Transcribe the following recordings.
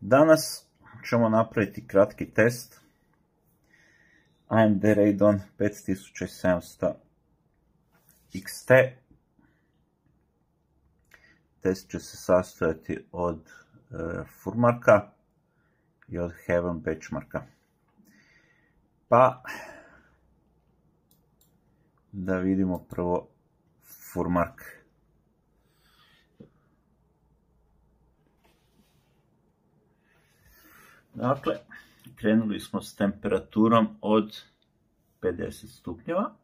Danas ćemo napraviti kratki test AMD Radeon 5700 XT. Test će se sastojati od e, Furmarka i od Heaven Benchmarka. Pa, da vidimo prvo Furmark. Dakle, krenuli smo s temperaturom od 50 stupnjeva.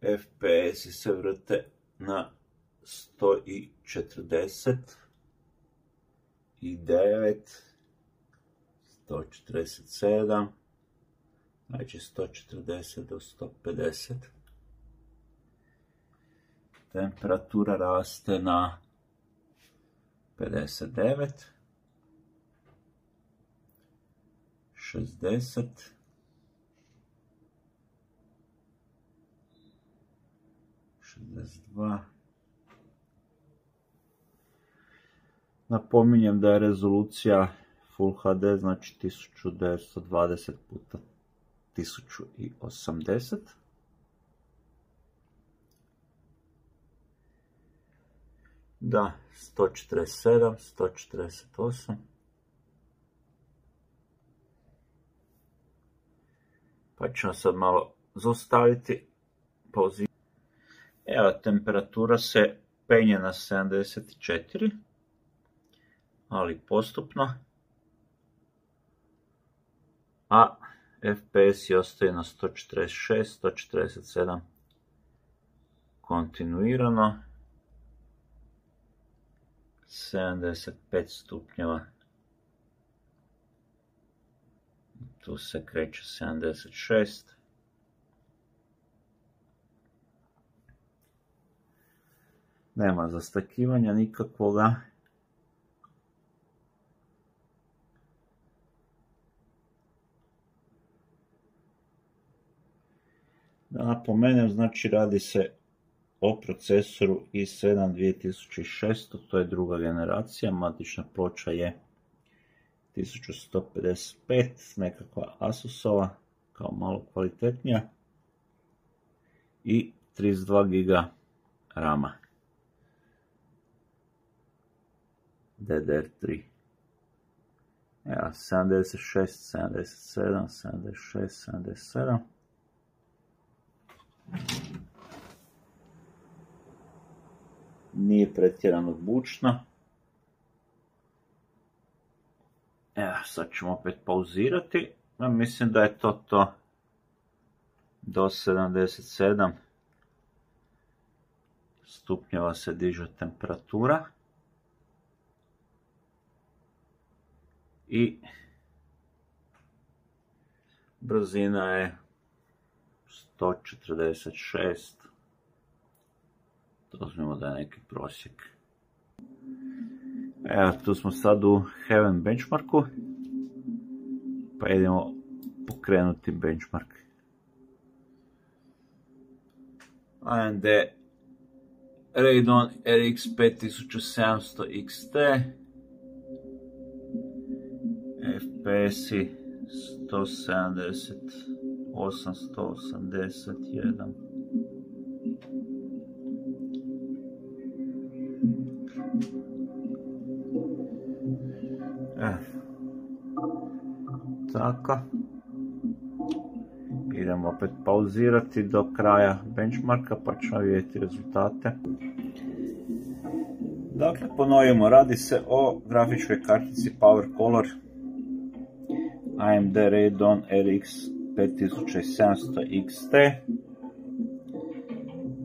FPS se vrte na 140 i 9 147 znači 140 do 150 temperatura raste na 59 60 62 Napominjem da je rezolucija Full HD, znači 1920 puta 1080. Da, 147, 148. Pa ćemo sad malo zaustaviti, pauzirati. Evo, temperatura se penje na 74, ali postupno. A FPS je ostaje na 146, 147 kontinuirano. 75 stupnjeva. Tu se kreće 76. Nema zastakivanja nikakvoga. Da napomenem, znači radi se o procesoru i7 2600, to je druga generacija, matična ploča je 1155, nekakva Asusova, kao malo kvalitetnija, i 32 GB rama. DDR3. Evo, 76, 77, 76, 77. Nije pretjerano bučno. Evo, sad ćemo opet pauzirati. mislim da je to to do 77 stupnjeva se diže temperatura. I brzina je 146. To da je neki prosjek. Evo, tu smo sad u Heaven benchmarku. Pa idemo pokrenuti benchmark. AMD Radeon RX 5700 XT FPS 170 881. Tako. Idemo opet pauzirati do kraja benchmarka pa ćemo vidjeti rezultate. Dakle, ponovimo, radi se o grafičkoj kartici Power Color AMD Radeon RX 5700 XT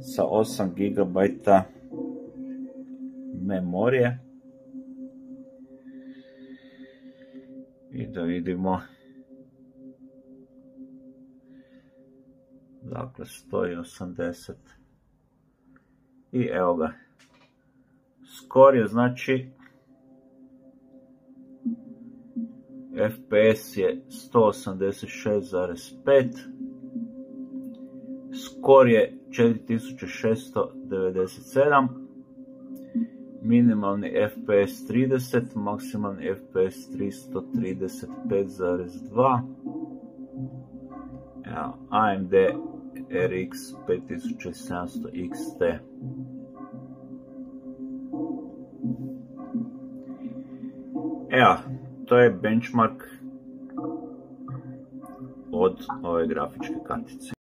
sa 8 GB memorije i da vidimo dakle 180 i evo ga. Skor znači FPS je 186,5, skor je 4697 minimalni FPS 30, maksimalni FPS 335,2. Evo, AMD RX 5700 XT. Evo, to je benchmark od ove grafičke kartice.